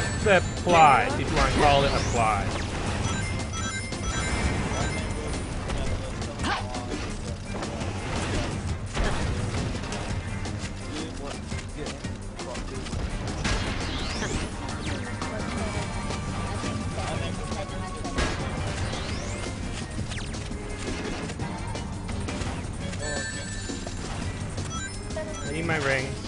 that's plot, if you want to call it a plot. I need my rings.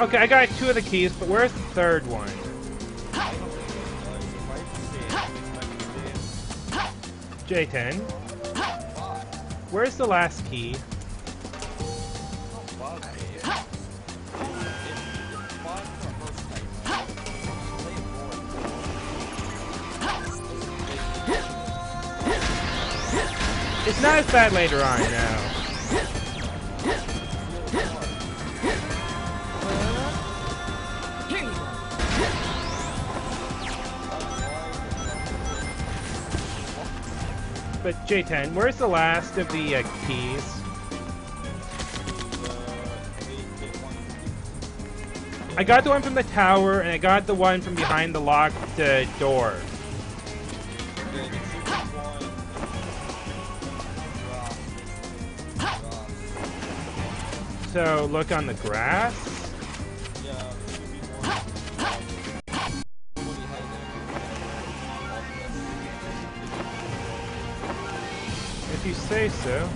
Okay, I got two of the keys, but where's the third one? J10. Where's the last key? It's not as bad later on now. But J10, where's the last of the uh, keys? I got the one from the tower, and I got the one from behind the locked uh, door. So look on the grass. You say so.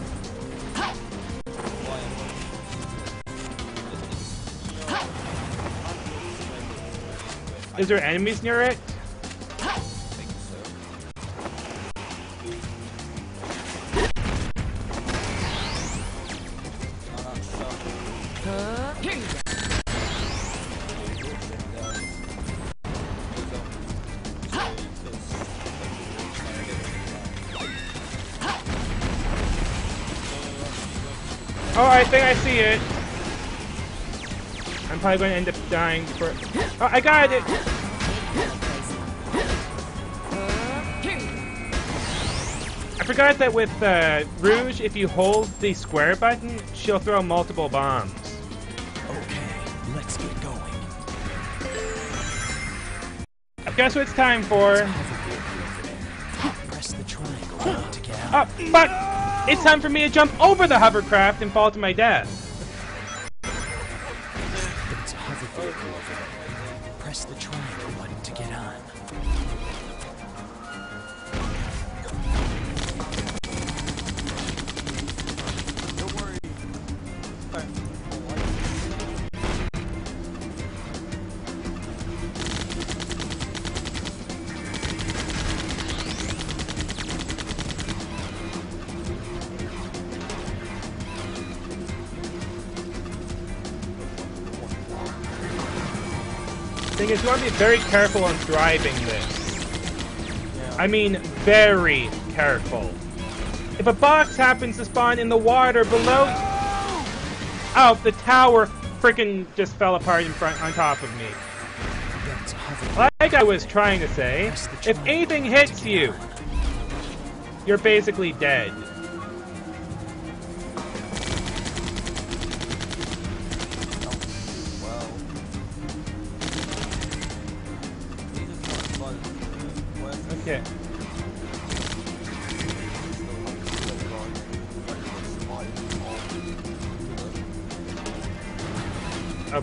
Is there enemies near it? Oh, I think I see it. I'm probably going to end up dying for. Oh, I got it. I forgot that with uh, Rouge, if you hold the square button, she'll throw multiple bombs. Okay, let's get going. Guess what it's time for? Press the triangle to get out. Oh, fuck! It's time for me to jump over the hovercraft and fall to my death. Press the triangle button to get on. Thing is, you want to be very careful on driving this. I mean, very careful. If a box happens to spawn in the water below... Oh, the tower freaking just fell apart in front on top of me. That's a hover Like I was trying to say, if anything hits you, you're basically dead.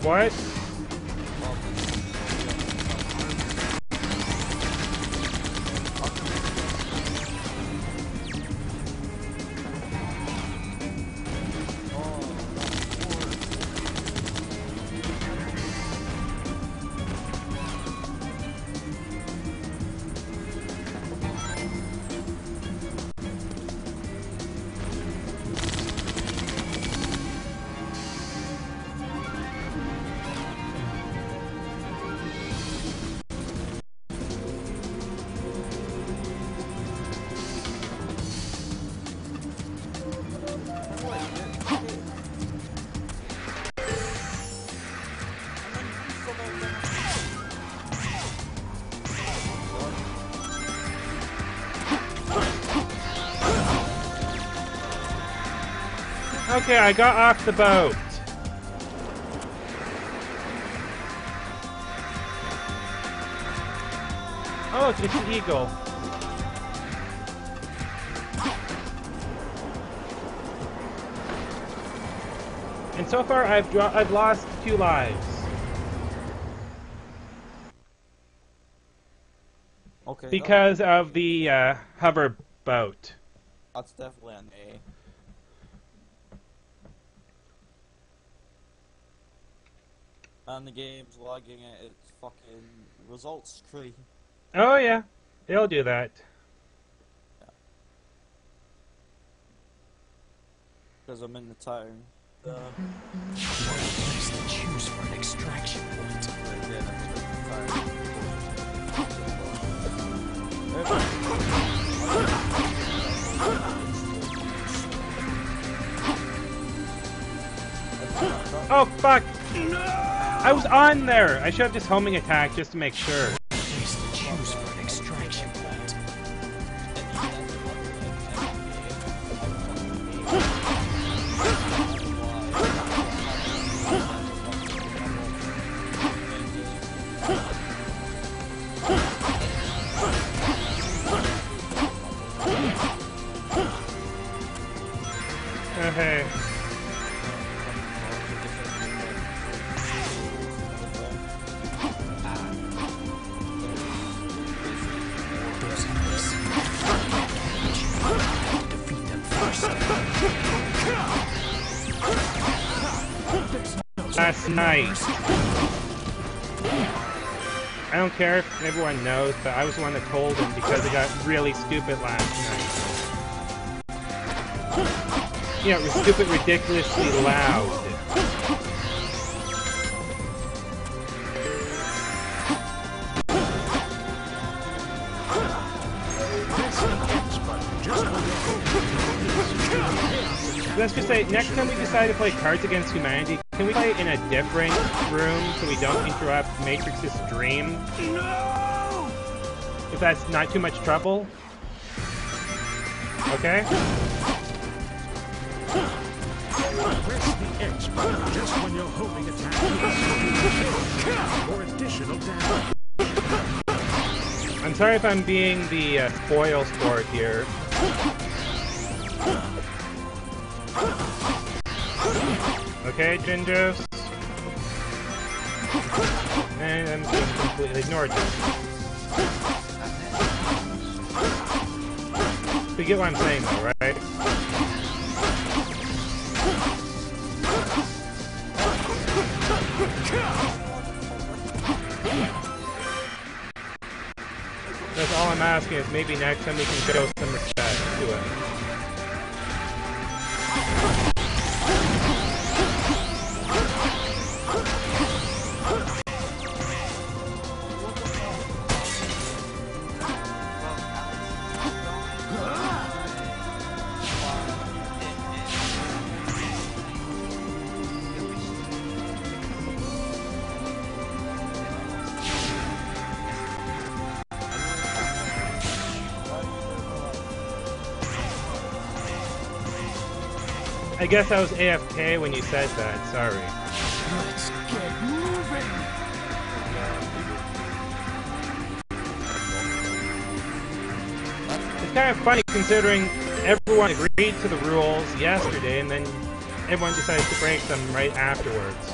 Uh, Okay, I got off the boat. Oh, it's an eagle. And so far, I've I've lost two lives. Okay. no, Because of the uh, hover boat. that's definitely an A. And the game's logging it. It's fucking results tree. Oh yeah, they'll do that. Because I'm in the town. Uh, Place to choose for an extraction point. I'm in the town. Oh fuck! I was on there. I should have just homing attack just to make sure. Place to choose for an extraction point. Okay. I don't care if everyone knows, but I was the one that told them because it got really stupid last night. You know, it was stupid, ridiculously loud. Let's just say, next time we decide to play Cards Against Humanity, can we play in a different room so we don't interrupt Matrix's dream? No! If that's not too much trouble? Okay? Press the X button just when you're holding attack. For additional damage. I'm sorry if I'm being the uh, spoil sport here. Okay, Gingos. And I'm being completely ignored. You get what I'm saying though, right? That's all I'm asking is maybe next time we can show some respect to it. I guess I was AFK when you said that, sorry. Let's get moving. It's kind of funny considering everyone agreed to the rules yesterday and then everyone decides to break them right afterwards.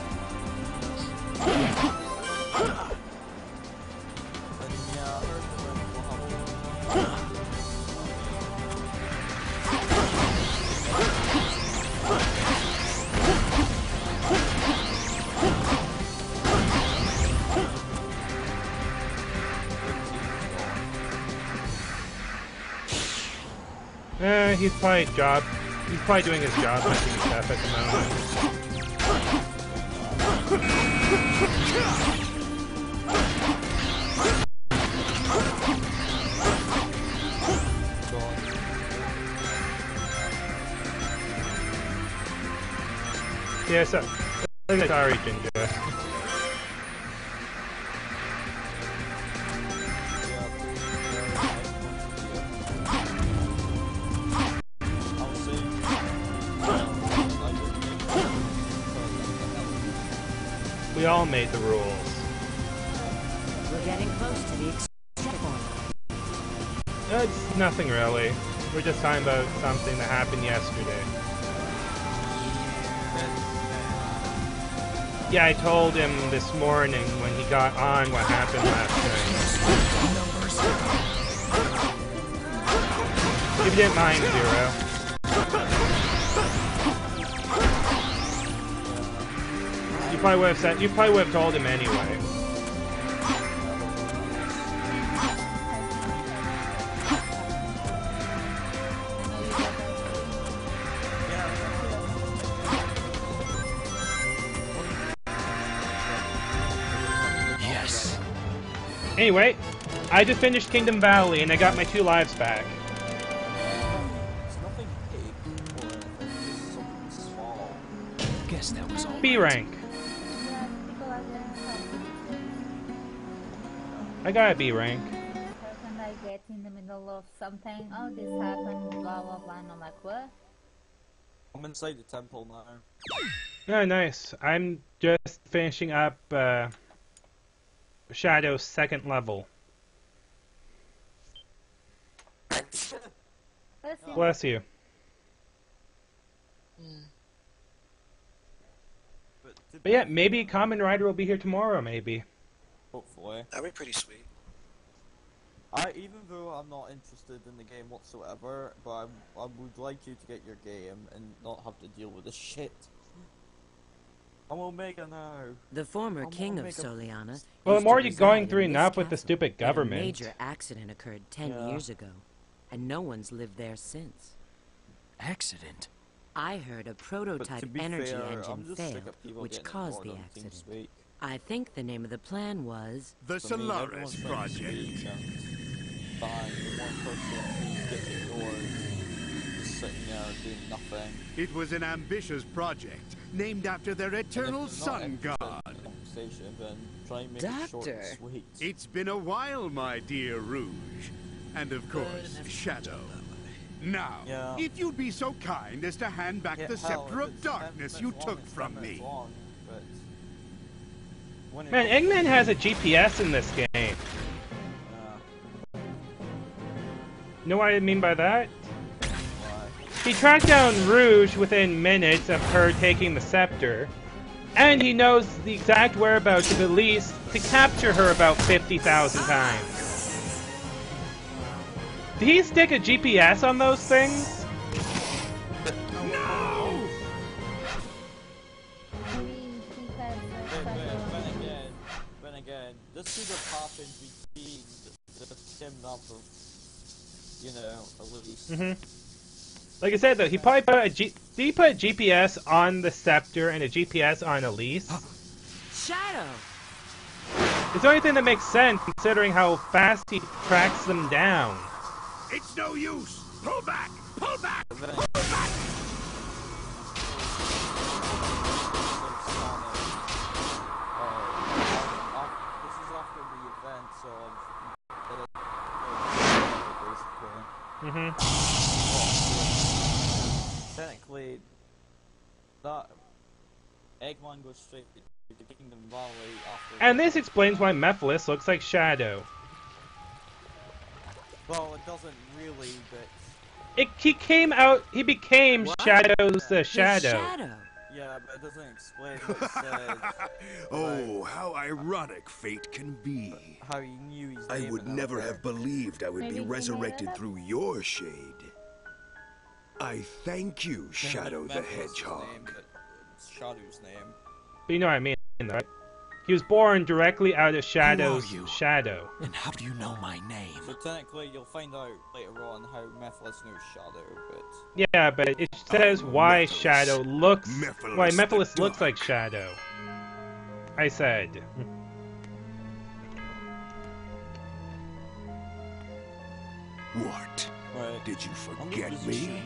He's probably job. He's probably doing his job hunting stuff at the moment. Yeah, so. Sorry, Ginger. All made the rules. We're getting close to the extraction point. It's nothing really. We're just talking about something that happened yesterday. Yeah, I told him this morning when he got on what happened last night. If you didn't mind, Zero. Probably would have said. You probably would have told him anyway. Yes. Anyway, I just finished Kingdom Valley and I got my two lives back. It's nothing I got a B rank. Person I get in the middle of something, oh this happened, blah blah blah, and I'm like, what? I'm inside the temple now. Oh, nice. I'm just finishing up uh, Shadow's second level. Let's see. Bless you. But, But yeah, maybe Common Rider will be here tomorrow, maybe. Hopefully. That'd be pretty sweet. I even though I'm not interested in the game whatsoever, but I'm, I would like you to get your game and not have to deal with this shit. I'm Omega now. The former I'm king of Soleanna. Well, the used more to you're going reside through in this enough with the castle, stupid but government. A major accident occurred ten Yeah. years ago, and no one's lived there since. Accident. I heard a But to prototype be energy fair, I'm engine just sick failed, of people which getting caused the ignored on accident. TeamSpeak. I think the name of the plan was The For Solaris Project. speak and Fine, the one person who gets sitting there doing nothing. It was an ambitious project named after their eternal sun god. in the Conversation, then try and make it short and Doctor. sweet. It's been a while, my dear Rouge. And of course, Shadow. Now, Yeah. if you'd be so kind as to hand back Yeah, the hell, scepter of darkness you took from me. long, but when it Man, Eggman has a GPS in this game. Know what I mean by that? He tracked down Rouge within minutes of her taking the scepter, and he knows the exact whereabouts of Elise to capture her about 50,000 times. Did he stick a GPS on those things? Again, this could have happened between the, the same number you know, Elise. hmm Like I said though, he probably put a G- did he put a GPS on the scepter and a GPS on Elise? Shadow. It's the only thing that makes sense considering how fast he tracks them down. It's no use! Pull back! Eggman goes straight to Kingdom Valley after. And this explains why Mephiles looks like Shadow. Well, it doesn't really, but It, he came out, he became What? Shadow's uh, The shadow. shadow. yeah, but it doesn't explain what it said. oh, how ironic fate can be. how he knew his I would never everything. have believed I would Maybe be resurrected through your shade. I thank you, Shadow the Mephiles' Name, Hedgehog. but Shadow's name. But you know what I mean, right? He was born directly out of Shadow's you? shadow. And how do you know my name? So technically, you'll find out later on how Mephiles knows Shadow, but Yeah, but it says oh, why Mephiles. Shadow looks, Mephiles why the Mephiles looks like Shadow. I said. What? right. Did you I'm forget just me?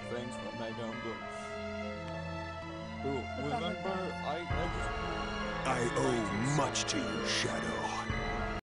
Remember, I, I I owe much to you, Shadow.